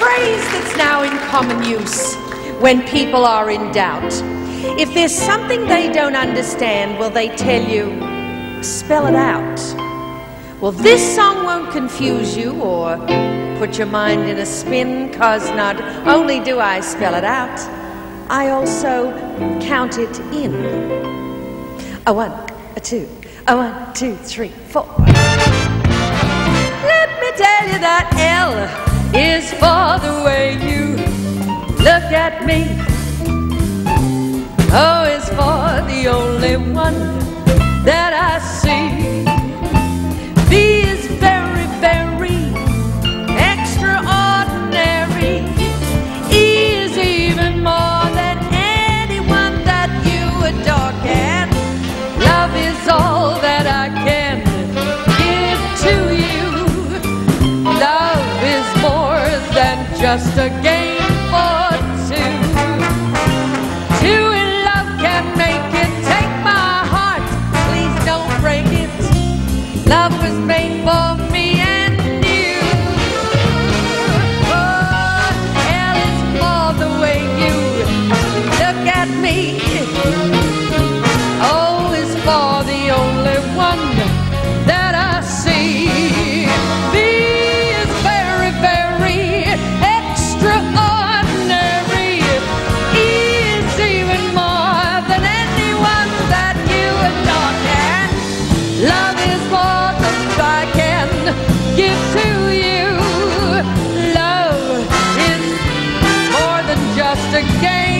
phrase that's now in common use when people are in doubt. If there's something they don't understand, will they tell you, spell it out? Well, this song won't confuse you or put your mind in a spin, cause not only do I spell it out, I also count it in. A one, a two, a one, two, three, four. Let me tell you that L is for at me. Oh, o is for the only one that I see. V is very, very extraordinary. E is even more than anyone that you adore can. Love is all that I can give to you. Love is more than just a game for the game.